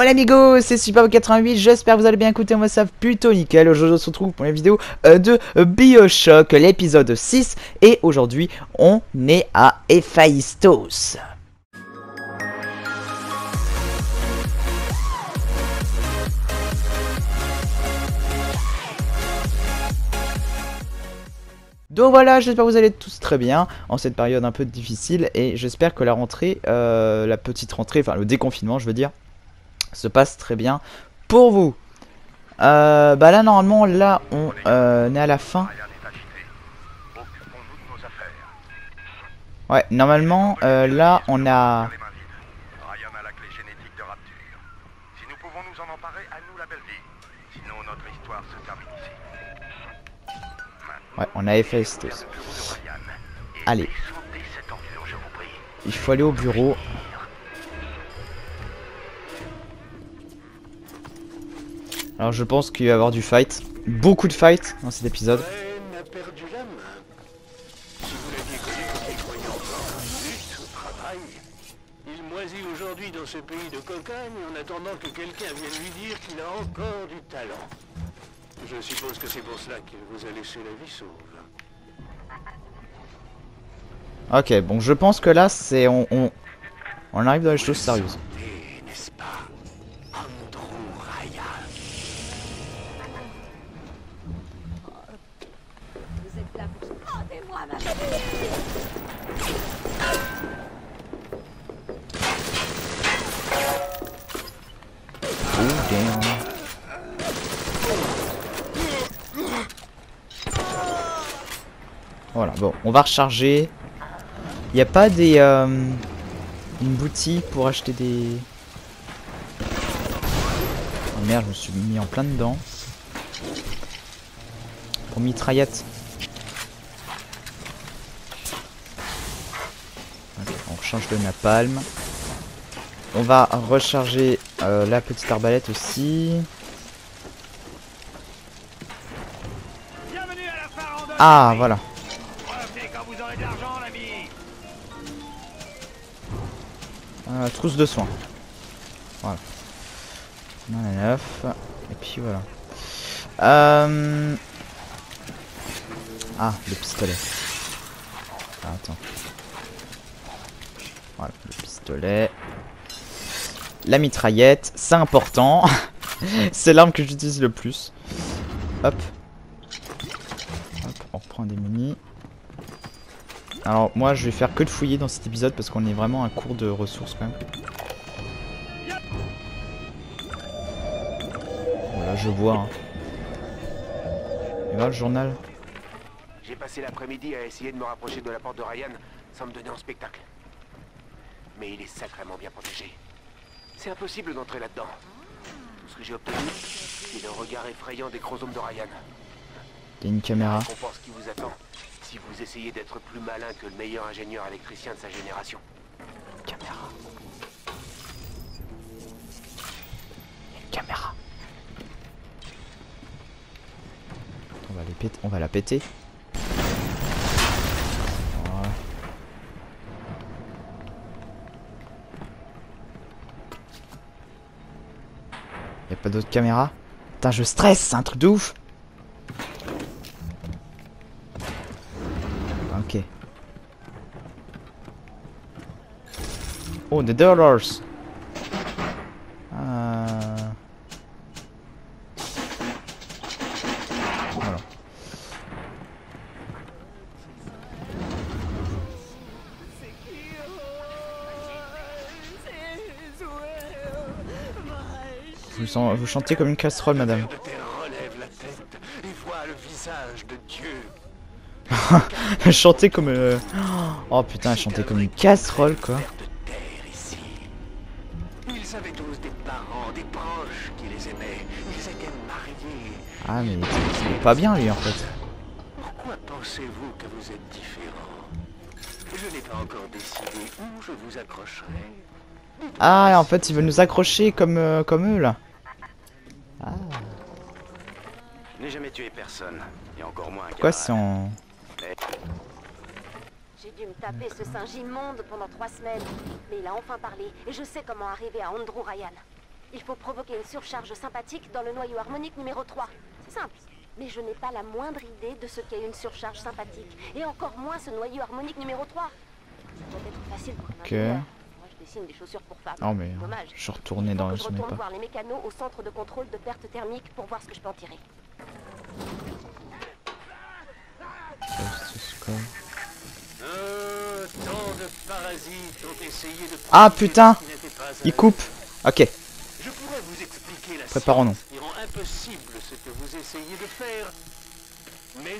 Hola amigos, c'est Super88, j'espère que vous allez bien écouter, moi ça plutôt nickel. Aujourd'hui on se retrouve pour une vidéo euh, de Bioshock, l'épisode 6, et aujourd'hui on est à Héphaïstos. Donc voilà, j'espère que vous allez tous très bien en cette période un peu difficile et j'espère que la rentrée, euh, la petite rentrée, enfin le déconfinement je veux dire, se passe très bien pour vous. Euh, bah là normalement là on euh, est à la fin. Ouais, normalement euh, là on a... Ouais, on a Héphaïstos. Allez. Il faut aller au bureau. Alors je pense qu'il va y avoir du fight. Beaucoup de fight dans cet épisode. Reine a perdu la main. Si vous l'aviez connu quand il croyait encore un lutte au travail, il moisit aujourd'hui dans ce pays de cocagne en attendant que quelqu'un vienne lui dire qu'il a encore du talent. Je suppose que c'est pour cela qu'il vous a laissé la vie sauve. Ok, bon je pense que là c'est... On, on, on arrive dans les choses sérieuses. Voilà, bon, on va recharger. Il n'y a pas des... euh, une boutique pour acheter des... Oh merde, je me suis mis en plein dedans. Pour mitraillette. Ok, on recharge le napalm. On va recharger euh, la petite arbalète aussi. Ah, voilà. Euh, trousse de soins. Voilà. On a neuf. Et puis voilà. Euh... Ah, le pistolet. Ah, attends. Voilà, le pistolet. La mitraillette, c'est important. c'est l'arme que j'utilise le plus. Hop. Hop, on reprend des mini. Alors moi je vais faire que de fouiller dans cet épisode parce qu'on est vraiment à court de ressources quand même. Voilà je vois. Hein. Et voilà le journal? J'ai passé l'après-midi à essayer de me rapprocher de la porte de Ryan sans me donner en spectacle. Mais il est sacrément bien protégé. C'est impossible d'entrer là-dedans. Tout ce que j'ai obtenu, c'est le regard effrayant des chromosomes de Ryan. Il y a une caméra. Récompense qui vous attend si vous essayez d'être plus malin que le meilleur ingénieur électricien de sa génération. Caméra. Une caméra. On va, les péter- on va la péter. Voilà. Y a pas d'autres caméras? Putain, je stresse, c'est un truc de ouf. Oh, des dollars. Euh... Voilà. Vous, chantez comme une casserole, madame. Chantait comme... euh, Oh putain, chantait comme une casserole, quoi. Ah, mais c'est pas bien, lui, en fait. Pourquoi pensez-vous que vous êtes différent? Je n'ai pas encore décidé où je vous accrocherai. Ah, en fait, il veut nous accrocher comme, euh, comme eux, là. Je n'ai jamais tué personne, et encore moins un Pourquoi camarade. c'est en... J'ai dû me taper ce singe immonde pendant trois semaines. Mais il a enfin parlé et je sais comment arriver à Andrew Ryan. Il faut provoquer une surcharge sympathique dans le noyau harmonique numéro 3. Simple. Mais je n'ai pas la moindre idée de ce qu'est une surcharge sympathique. Et encore moins ce noyau harmonique numéro 3. Ça doit être facile pour un Ok. ingénieur. Moi, je dessine des chaussures pour femmes. Oh mais Dommage. je suis retourné dans que le je son retourne pas. voir les mécanos au centre de contrôle de perte thermique pour voir ce que je peux en tirer. Tant de parasites ont essayé de Ah, putain Il coupe. Ok, Je pourrais vous expliquer la préparons-nous. qui rend impossible ce que vous essayez de faire. Mais,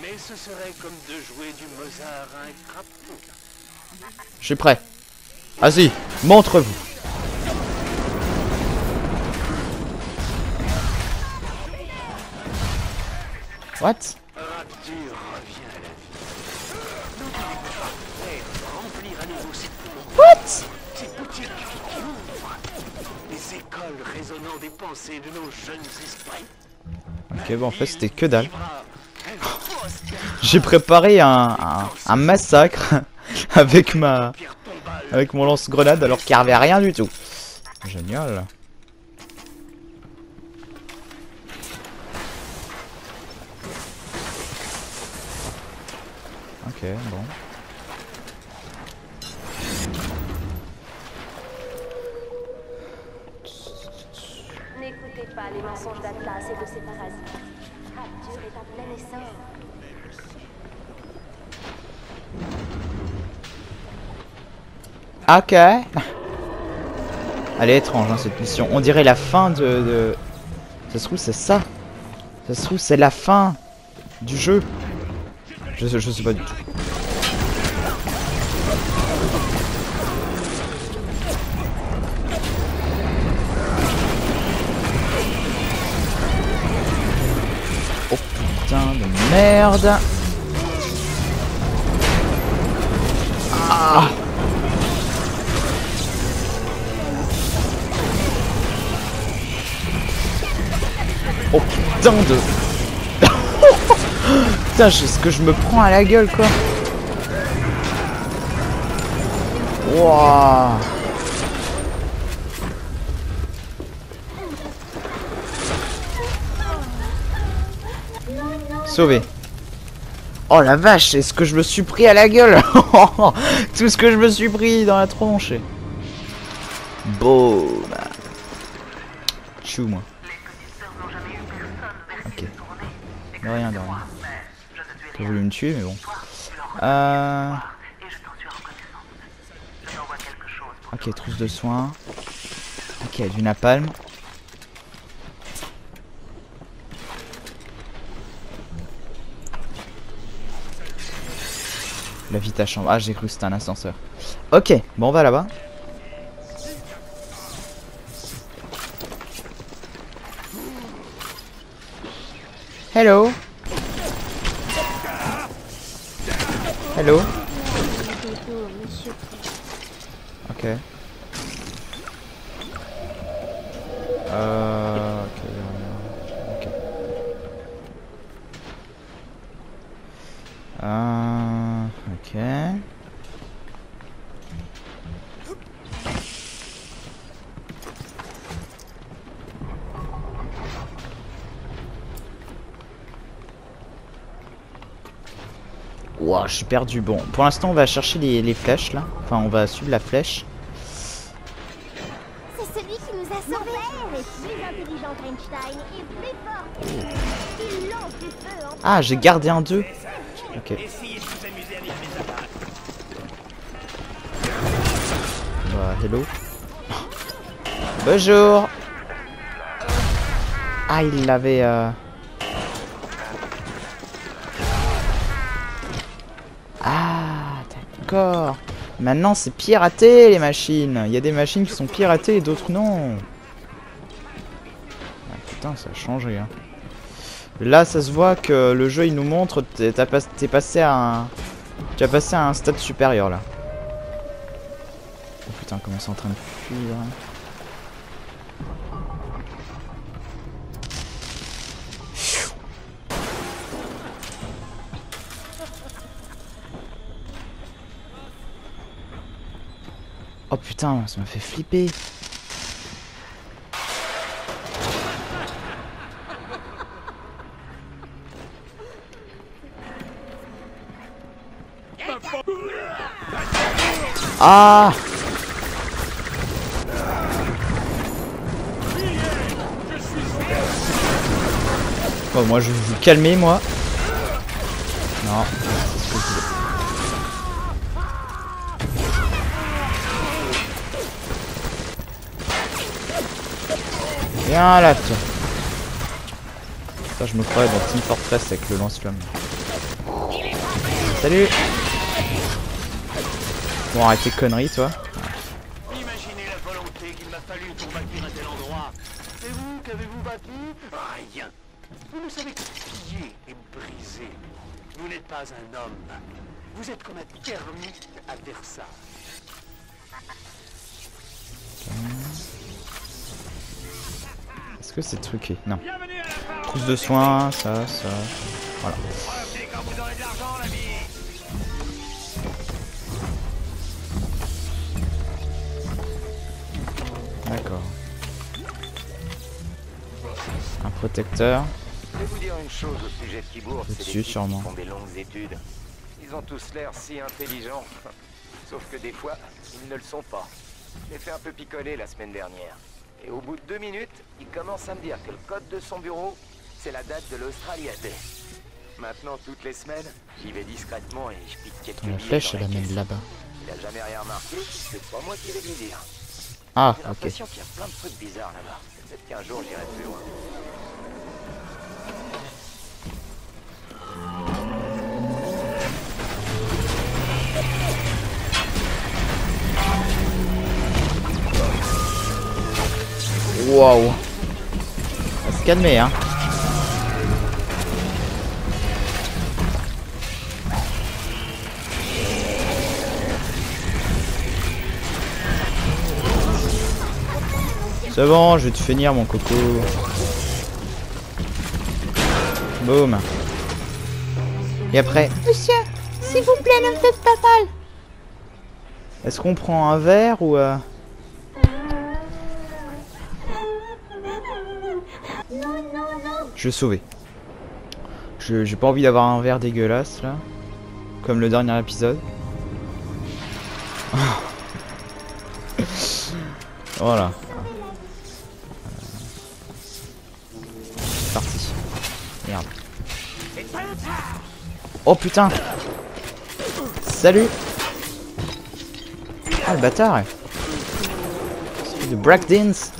mais ce serait comme de jouer du Mozart à un crapaud. Je suis prêt. Vas-y, montre-vous. What? Rapture revient à la vie. Nous devons faire remplir à nouveau ces poumons, What ces boutiques qui ouvrent, résonnant des pensées de nos jeunes esprits. Ok, bon, en fait, c'était que dalle. J'ai préparé un, un, un massacre avec ma avec mon lance-grenade alors qu'il n'y avait rien du tout. Génial. Ok, bon. Ok. Elle est étrange hein, cette mission. On dirait la fin de. Ça se trouve c'est ça. Ça se trouve c'est la fin du jeu. Je, je sais pas du tout. Oh putain de merde. Ah. Putain de... putain, je- ce que je me prends à la gueule quoi. Wouah. Sauvé. Oh la vache, est-ce que je me suis pris à la gueule Tout ce que je me suis pris dans la tronche. Boum. Chou moi. Rien, de rien. T'as voulu me tuer, mais bon. Euh... Ok, trousse de soins. Ok, du napalm. La vie ta chambre. Ah, j'ai cru que c'était un ascenseur. Ok, bon, on va là-bas. Hello. Hello? Ok. Euh, ok. euh, ok. Euh, ok. Ouah, je suis perdu. Bon, pour l'instant, on va chercher les, les flèches là. Enfin, on va suivre la flèche. C'est celui qui nous a sauvés. Ah, j'ai gardé un 2. Ok. Bah, hello. Bonjour. Ah, il l'avait. Euh... Maintenant, c'est piraté les machines. Il y a des machines qui sont piratées et d'autres non. Ah, putain, ça a changé. Hein. Là, ça se voit que le jeu il nous montre t'es passé à un, tu as passé à un stade supérieur là. Oh putain, comment c'est en train de fuir. putain, ça m'a fait flipper. Ah Bon, moi, je vais vous calmer, moi. Non. Viens là, toi. Ça, je me croyais dans Team Fortress avec le lance-flamme. Salut Bon, arrête tes conneries, toi. Imaginez la volonté qu'il m'a fallu pour bâtir un tel endroit. Et vous, qu'avez-vous bâti? Rien. Vous ne savez que piller et briser. Vous n'êtes pas un homme. Vous êtes comme un termite à Versailles. Que c'est truqué Non. Trousse de soins, ça, ça. Voilà. D'accord. Un protecteur. Je vais vous dire une chose au sujet de Kibourg, c'est des sûrement. qui font des longues études. Ils ont tous l'air si intelligents. Sauf que des fois, ils ne le sont pas. Je l'ai fait un peu picoler la semaine dernière. Et au bout de deux minutes, il commence à me dire que le code de son bureau, c'est la date de l'Australia Day. Maintenant, toutes les semaines, j'y vais discrètement et je pique quelques La flèche, elle la amène là-bas. Il a jamais rien remarqué, c'est pas moi qui vais lui dire. Ah, J'ai ok. l'impression qu'il y a plein de trucs bizarres là-bas. Peut-être qu'un jour j'irai plus loin. Waouh. On va se calmer, hein. C'est bon, je vais te finir mon coco. Boum. Et après, Monsieur, s'il vous plaît, ne me faites pas mal. est-ce qu'on prend un verre ou... euh, Je vais sauver. Je j'ai pas envie d'avoir un verre dégueulasse là. Comme le dernier épisode. voilà. Parti. Merde. Oh putain Salut Ah le bâtard C'est de breakdance.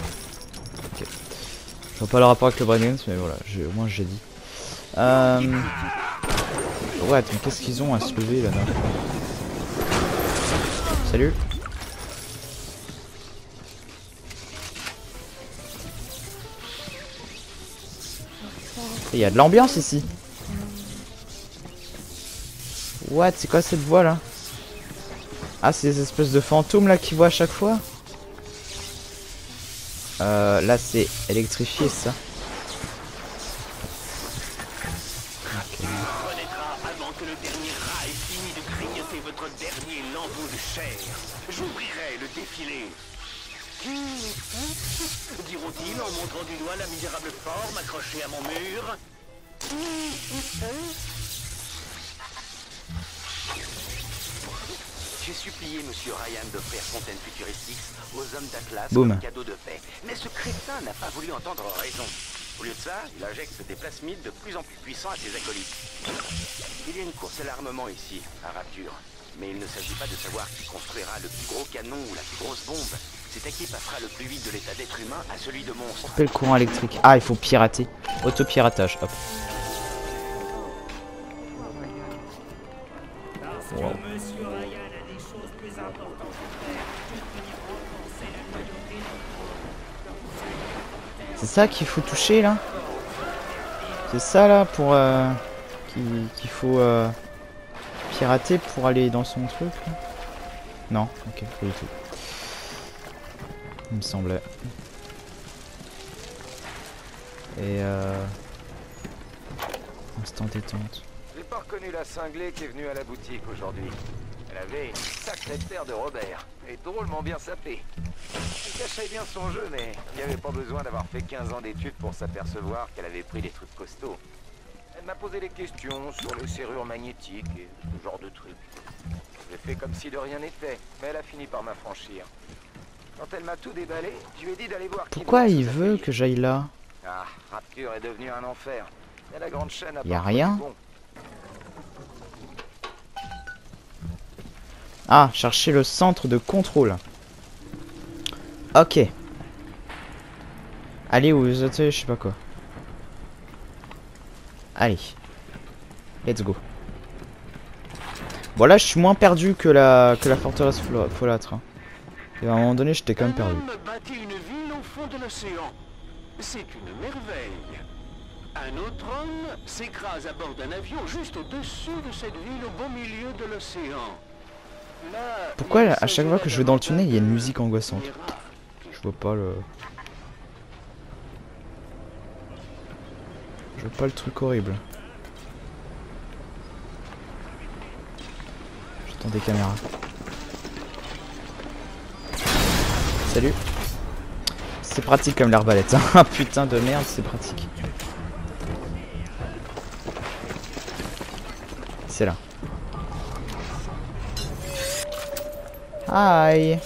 Je vois pas le rapport avec le breakdance mais voilà, au moins j'ai dit. Euh... Ouais, mais qu'est-ce qu'ils ont à se lever là-bas Salut Il y a de l'ambiance ici. What C'est quoi cette voix là? Ah, c'est des espèces de fantômes là qui voient à chaque fois? Euh, là c'est électrifié ça. Pas voulu entendre raison. Au lieu de ça, il injecte des plasmides de plus en plus puissants à ses acolytes. Il y a une course à l'armement ici, à Rapture. Mais il ne s'agit pas de savoir qui construira le plus gros canon ou la plus grosse bombe. C'est à qui passera le plus vite de l'état d'être humain à celui de monstre. Le courant électrique. Ah, il faut pirater. Autopiratage, hop. Wow. C'est ça qu'il faut toucher là C'est ça là pour euh, qui- qu'il faut euh, pirater pour aller dans son truc là Non, ok, pas du tout. Il me semblait. Et euh... Instant détente. J'ai pas reconnu la cinglée qui est venue à la boutique aujourd'hui. Elle avait une sacrée paire de Robert, et drôlement bien sapée. Elle cachait bien son jeu, mais il n'y avait pas besoin d'avoir fait 15 ans d'études pour s'apercevoir qu'elle avait pris des trucs costauds. Elle m'a posé des questions sur les serrures magnétiques et ce genre de trucs. J'ai fait comme si de rien n'était, mais elle a fini par m'affranchir. Quand elle m'a tout déballé, je lui ai dit d'aller voir Pourquoi il veut que j'aille là? Ah, Rapture est devenu un enfer. Et la grande chaîne a Y a rien bon. Ah, chercher le centre de contrôle. Ok. Allez, où vous êtes, je sais pas quoi. Allez. Let's go. Bon là, je suis moins perdu que la, que la forteresse folâtre. hein. Et à un moment donné, j'étais quand même perdu. une ville au fond de l'océan. C'est une merveille. Un autre homme s'écrase à bord d'un avion juste au-dessus de cette ville au beau milieu de l'océan. Pourquoi à chaque fois que je vais dans le tunnel, il y a une musique angoissante. Je vois pas le... Je vois pas le truc horrible. J'entends des caméras. Salut. C'est pratique comme l'arbalète. hein. Putain de merde, c'est pratique. C'est là. Hi.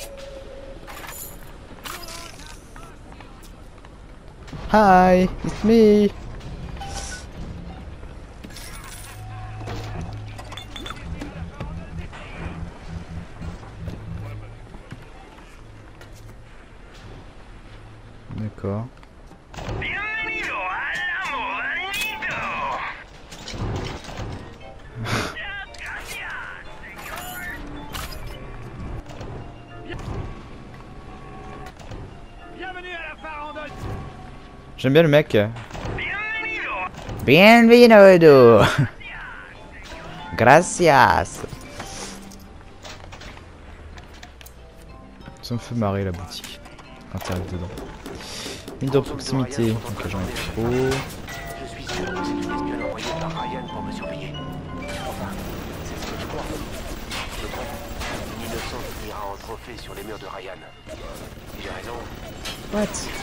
Hi, it's me. J'aime bien le mec. Bienvenido. Gracias. Ça me fait marrer la boutique. Quand t'arrives dedans. Une de proximité. Ok, j'en ai plus trop. Je suis sûr que c'est une espionne envoyée par Ryan pour me surveiller. Enfin, c'est ce que je crois. Je crois. Une innocente finira en trophée sur les murs de Ryan. Et j'ai raison. What?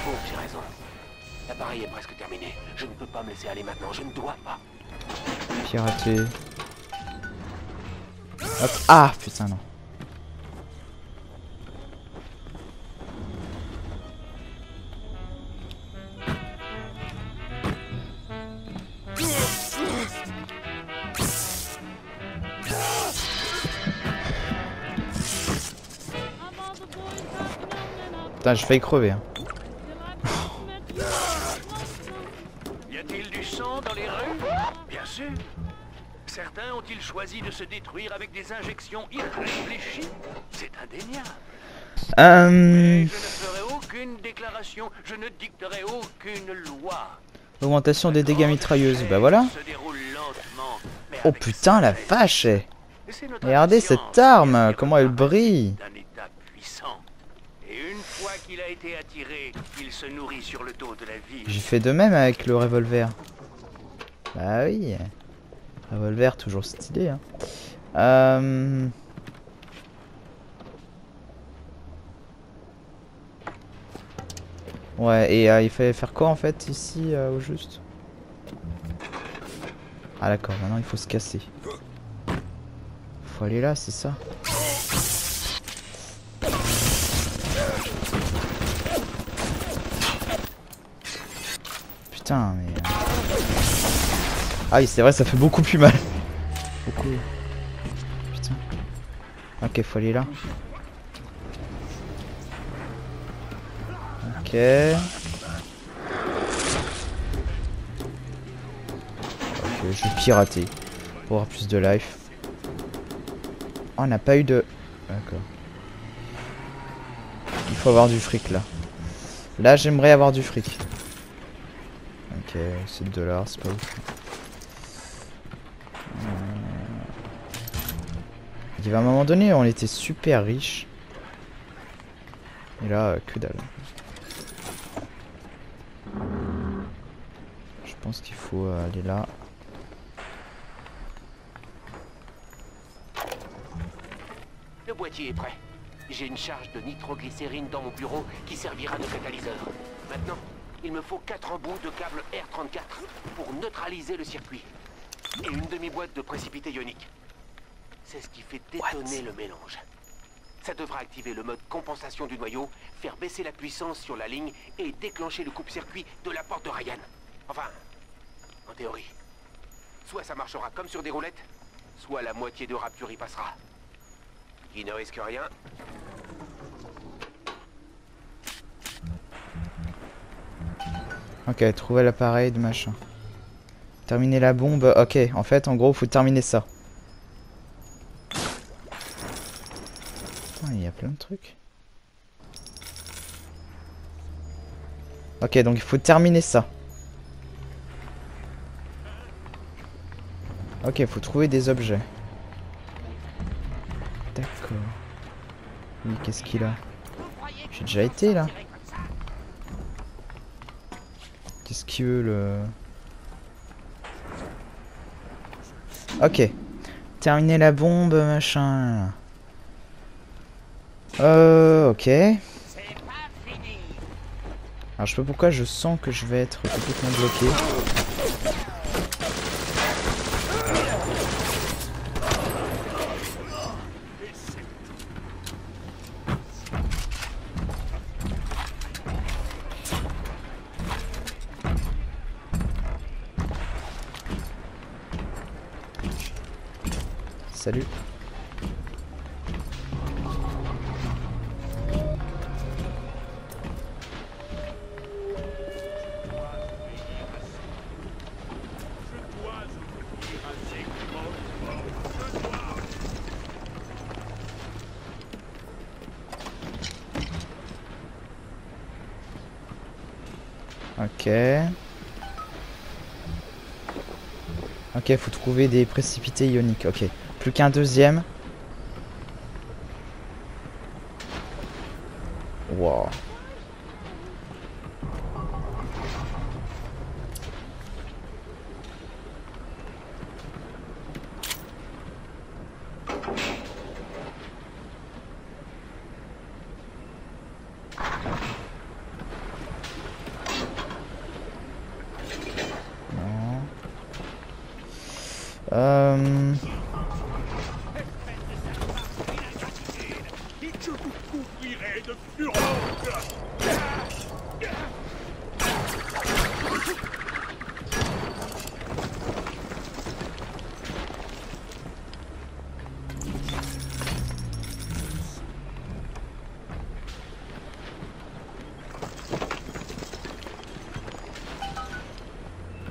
Est presque terminé. Je ne peux pas me laisser aller maintenant. Je ne dois pas. Pirater. Ah putain non. Putain, j'ai failli crever. Hein. Y a-t-il du sang dans les rues Bien sûr. Certains ont-ils choisi de se détruire avec des injections irréfléchies C'est indéniable. Euh... Je ne ferai aucune déclaration, je ne dicterai aucune loi. Augmentation des dégâts mitrailleuses. Bah voilà. Oh putain la vache eh. Regardez cette arme, comment elle brille. D'un état puissant. Et a été attiré, il se nourrit sur le dos de la vie. J'ai fait de même avec le revolver. Bah oui. Revolver toujours stylé. Hein. Euh... Ouais, et euh, il fallait faire quoi en fait ici euh, au juste? Ah d'accord, maintenant il faut se casser. Faut aller là, c'est ça? Putain, mais... euh, Ah oui, c'est vrai, ça fait beaucoup plus mal. Putain. Ok, faut aller là. Ok. Ok, je vais pirater. Pour avoir plus de life. Oh, on n'a pas eu de... D'accord. Il faut avoir du fric là. Là, j'aimerais avoir du fric. Ok, c'est de dollars, c'est pas ouf. Euh, Il y avait un moment donné, on était super riche. Et là, euh, que dalle. Je pense qu'il faut euh, aller là. Le boîtier est prêt. J'ai une charge de nitroglycérine dans mon bureau qui servira de catalyseur. Maintenant, il me faut quatre embouts de câble R34 pour neutraliser le circuit. Et une demi-boîte de précipité ionique. C'est ce qui fait détonner le mélange. Ça devra activer le mode compensation du noyau, faire baisser la puissance sur la ligne et déclencher le coupe-circuit de la porte de Ryan. Enfin, en théorie. Soit ça marchera comme sur des roulettes, soit la moitié de Rapture y passera. Qui ne risque rien. Ok, trouver l'appareil de machin. Terminer la bombe. Ok, en fait, en gros, faut terminer ça. Ah, il y a plein de trucs. Ok, donc il faut terminer ça. Ok, il faut trouver des objets. D'accord. Oui, qu'est-ce qu'il a? J'ai déjà été là. Le... Ok. Terminer la bombe, machin. Euh, ok. Alors je sais pas pourquoi je sens que je vais être complètement bloqué. Ok. Ok, faut trouver des précipités ioniques. Ok. Plus qu'un deuxième. Wow. Non. Euh...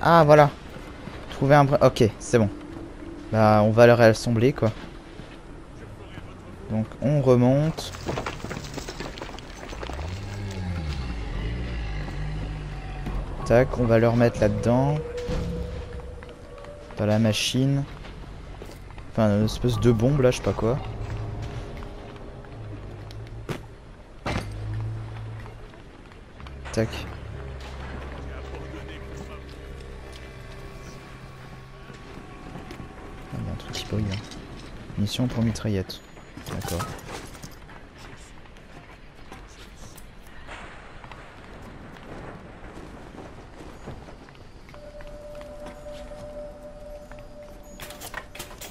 Ah voilà. Trouver un bras. Ok, c'est bon. Bah on va le réassembler quoi. Donc on remonte. Tac, on va le remettre là-dedans. Dans la machine. Enfin, une espèce de bombe là, je sais pas quoi. Tac. Pour mitraillette. D'accord.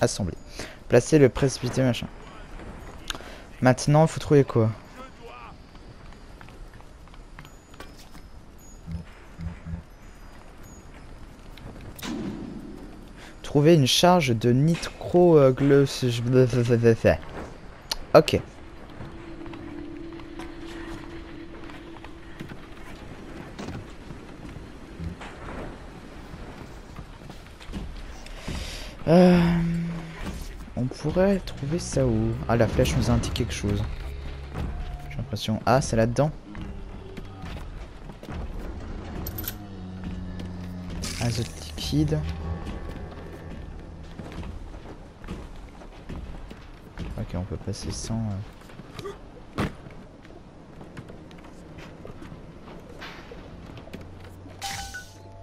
Assembler. Placer le précipité machin. Maintenant, faut trouver quoi? Trouver une charge de nitroglyce. Ok. Euh, on pourrait trouver ça où? Ah, la flèche nous indique quelque chose. J'ai l'impression. Ah, c'est là-dedans. Azote liquide. Peut passer sans.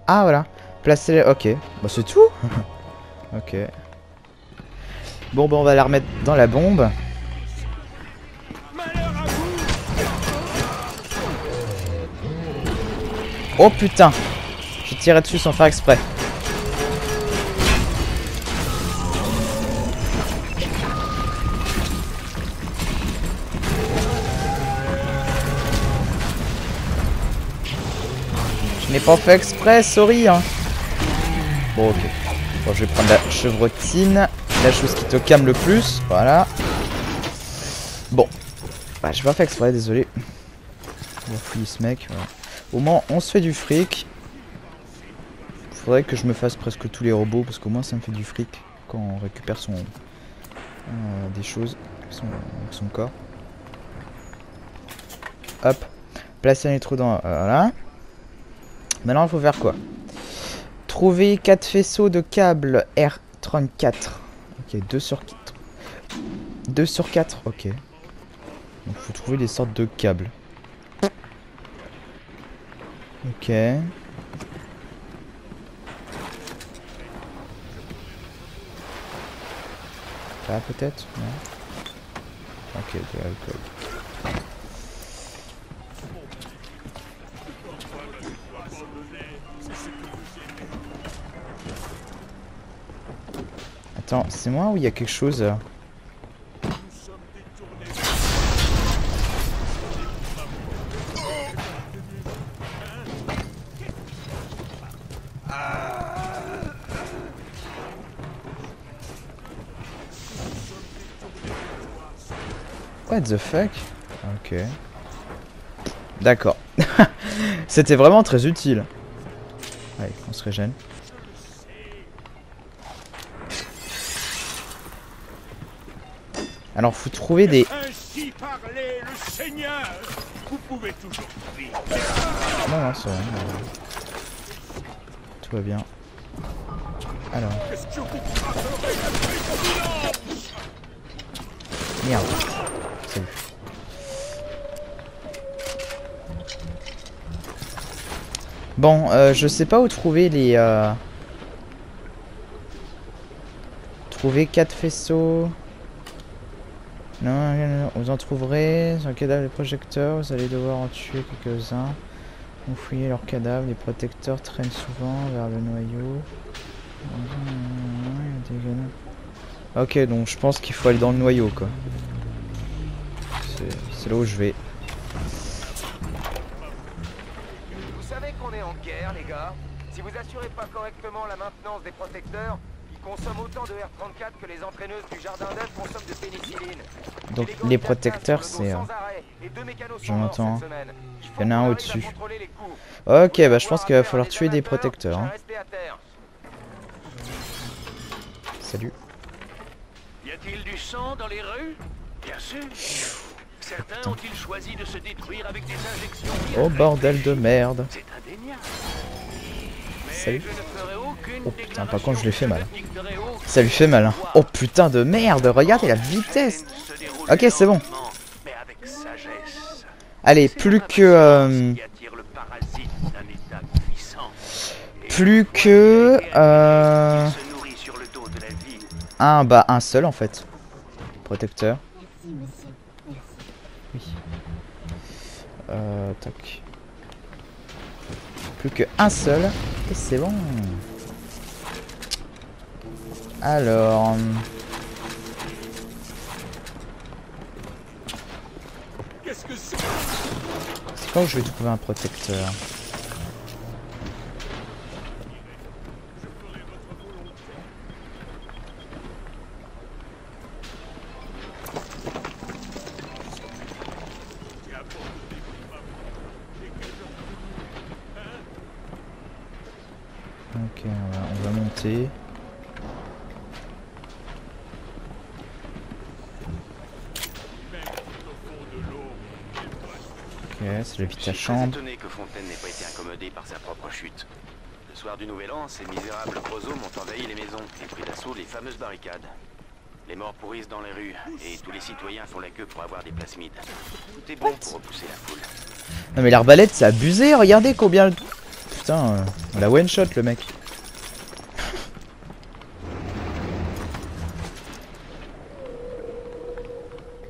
Ah, voilà. Placer. les- Ok. Bah, c'est tout. ok. Bon, bah, on va la remettre dans la bombe. Oh putain J'ai tiré dessus sans faire exprès. Je n'ai pas fait exprès, sorry. Hein. Bon, ok. Bon, je vais prendre la chevrotine. La chose qui te calme le plus. Voilà. Bon. Bah, j'ai pas fait exprès, désolé. On va fouiller ce mec. Au moins, on se fait du fric. Faudrait que je me fasse presque tous les robots parce qu'au moins ça me fait du fric quand on récupère son euh, des choses son, son corps. Hop, placer un trous dans. voilà. Maintenant, il faut faire quoi? Trouver 4 faisceaux de câbles R34. Ok, 2 sur 4. 2 sur 4, ok. Donc, faut trouver des sortes de câbles. Ok. Là, peut-être? Non? Ok, de l'alcool. Attends, c'est moi ou il y a quelque chose euh What the fuck? Ok. D'accord. C'était vraiment très utile. Allez, on se régène. Alors, faut trouver des... Ainsi parlait le Seigneur. Vous pouvez toujours vivre. Non, non, c'est rien. Tout va bien. Alors, merde. Salut. Bon, euh, je sais pas où trouver les... Euh... Trouver quatre faisceaux... Non, non, non, vous en trouverez sur le cadavre des projecteurs, vous allez devoir en tuer quelques-uns. Vous fouillez leurs cadavres, les protecteurs traînent souvent vers le noyau. Ok, donc je pense qu'il faut aller dans le noyau, quoi. C'est- là où je vais. Vous savez qu'on est en guerre, les gars. Si vous assurez pas correctement la maintenance des protecteurs, ils consomment autant de R34 que les entraîneuses du jardin d'œufs consomment de pénicilline. Donc les Golgotha protecteurs, c'est... euh, j'en entends. Il y en a un au-dessus. les. Ok, bah je pense qu'il va falloir tuer des protecteurs. hein. Salut. Y a-t-il du sang dans les rues? Bien sûr. Certains ont-ils choisi de se détruire avec des injections Oh bordel de merde. C'est indéniable. Salut. Oh putain, par contre je lui fais mal. dicterai Ça lui fait mal. Hein. Oh putain de merde, regardez la vitesse. Ok, c'est bon. Allez, plus que... euh. Et plus que... Euh, un, bah un seul en fait. Protecteur. Oui. Euh, tac. Plus que un seul. Et c'est bon. Alors... Qu'est-ce que c'est? C'est là où je vais trouver un protecteur. Chambre. étonné que Fontaine n'ait pas été incommodé par sa propre chute. Le soir du Nouvel An, ces misérables roseaux ont envahi les maisons et pris d'assaut les fameuses barricades. Les morts pourrissent dans les rues et tous les citoyens font la queue pour avoir des plasmides. Tout est bon pour repousser la foule. Non mais l'arbalète c'est abusé, regardez combien... Putain, euh, on la one shot le mec.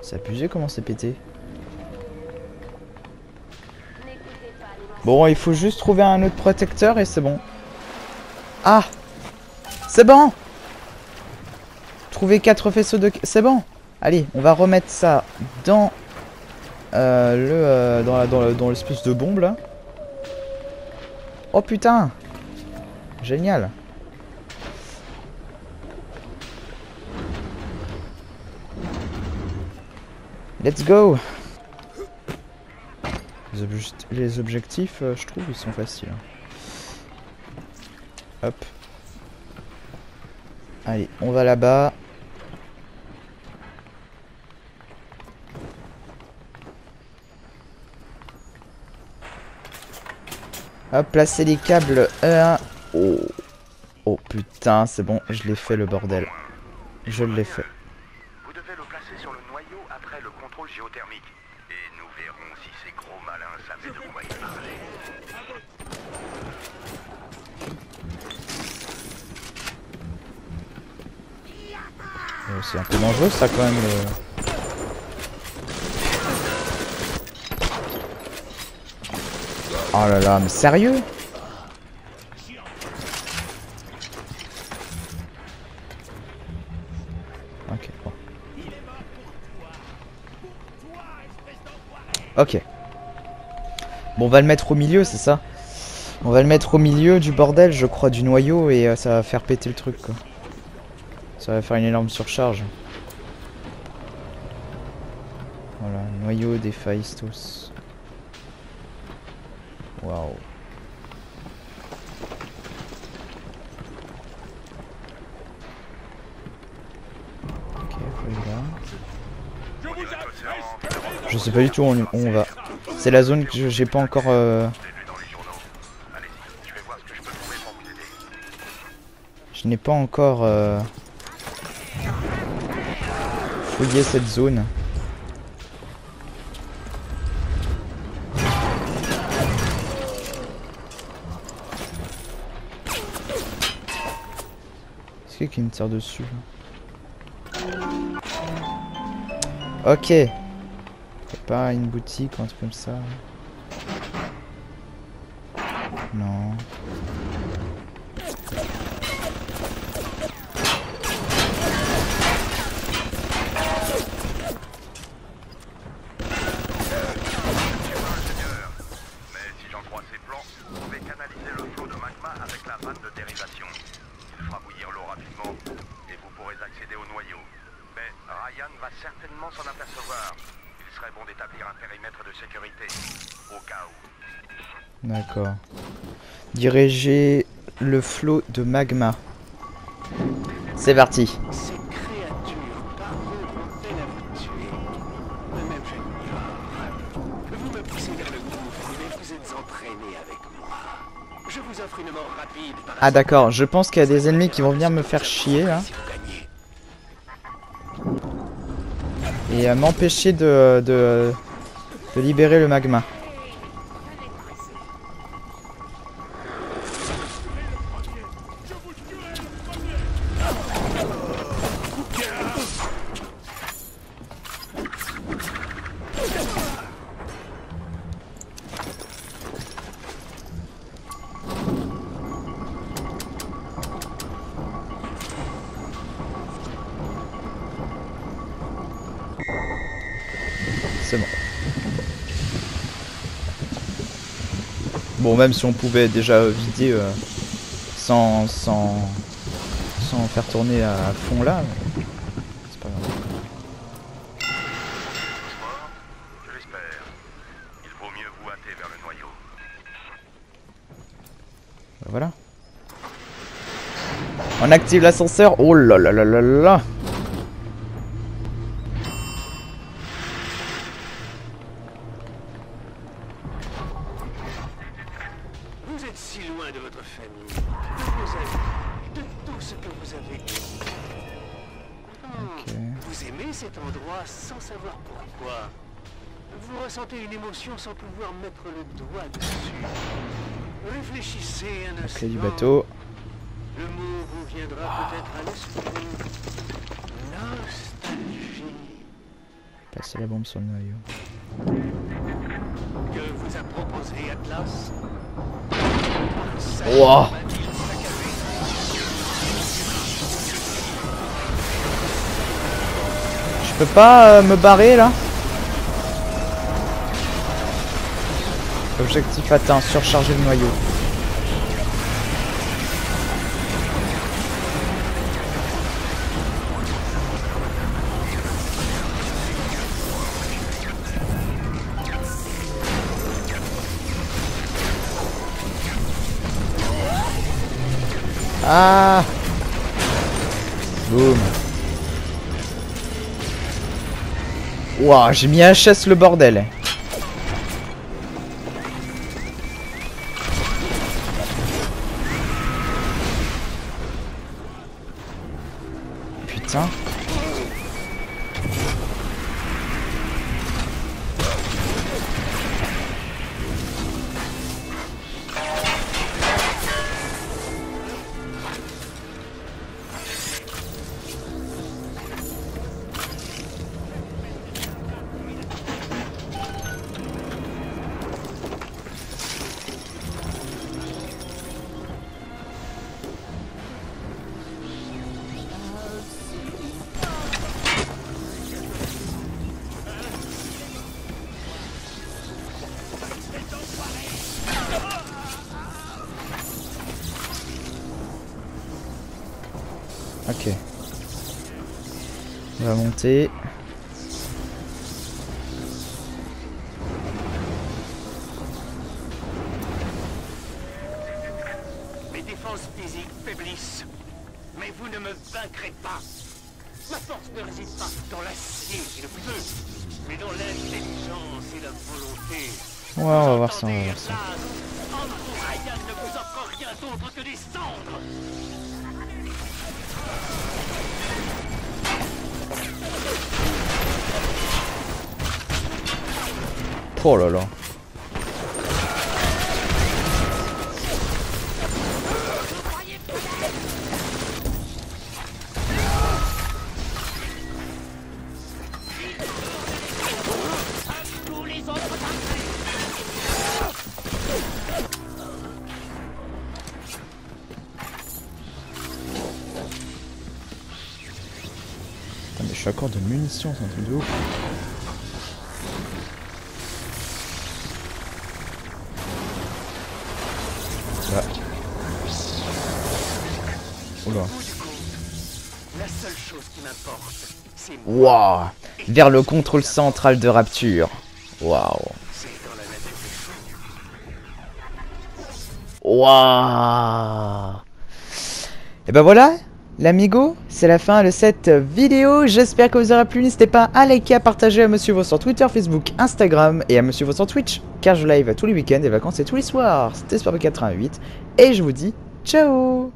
C'est abusé comment c'est pété. Bon, il faut juste trouver un autre protecteur et c'est bon. Ah C'est bon. Trouver quatre faisceaux de... C'est bon. Allez, on va remettre ça dans euh, le, euh, dans dans le- dans l'espèce de bombe là. Oh putain. Génial. Let's go les, obje- les objectifs, euh, je trouve, ils sont faciles. Hop. Allez, on va là-bas. Hop, placer les câbles 1. Oh. oh putain, c'est bon, je l'ai fait le bordel. Je l'ai fait. Vous devez le placer sur le noyau après le contrôle géothermique. Et nous verrons si ces gros malins savaient de quoi ils parlaient. Euh, c'est un peu dangereux ça quand même. le- Oh là là, mais sérieux? Ok, bon. Ok. Bon, on va le mettre au milieu, c'est ça? On va le mettre au milieu du bordel, je crois, du noyau et euh, ça va faire péter le truc, quoi. Ça va faire une énorme surcharge. Voilà, noyau des Phaistos. Waouh. Je sais pas du tout où on, va. C'est la zone que j'ai pas encore. euh, Je n'ai pas encore euh, fouillé cette zone. Est-ce qu'il y a qui me tire dessus là Ok. Pas une boutique ou un truc comme ça Non. Mais si j'en crois ces plans, vous pouvez canaliser le flot de magma avec la vanne de dérivation. Il fera bouillir l'eau rapidement et vous pourrez accéder au noyau. Mais Ryan va certainement s'en apercevoir. Il serait bon d'établir un périmètre de sécurité, au cas où. D'accord. Diriger le flot de magma. C'est parti. Ah d'accord, je pense qu'il y a des ennemis qui vont venir me faire chier gagnez. Et euh, m'empêcher de libérer le magma. Bon, même si on pouvait déjà vider euh, sans, sans, sans faire tourner à fond là, c'est pas grave. Voilà. On active l'ascenseur. Oh là là là là là Clé du bateau. Le mot vous viendra peut-être à l'esprit. Nostalgie. Passer la bombe sur le noyau. Que vous a proposé Atlas? Wow. Je peux pas euh, me barrer là? Objectif atteint, surcharger le noyau. Ah Boum. Ouah, j'ai mis HS le bordel. Monter. Oh là là. Mais je suis court de munitions, c'est un truc de ouf. Vers le contrôle central de Rapture. Waouh. Waouh Et ben voilà, l'amigo, c'est la fin de cette vidéo. J'espère que vous aura plu. N'hésitez pas à liker, à partager, à me suivre sur Twitter, Facebook, Instagram et à me suivre sur Twitch. Car je live tous les week-ends, les vacances et tous les soirs. C'était Sport 88 et je vous dis ciao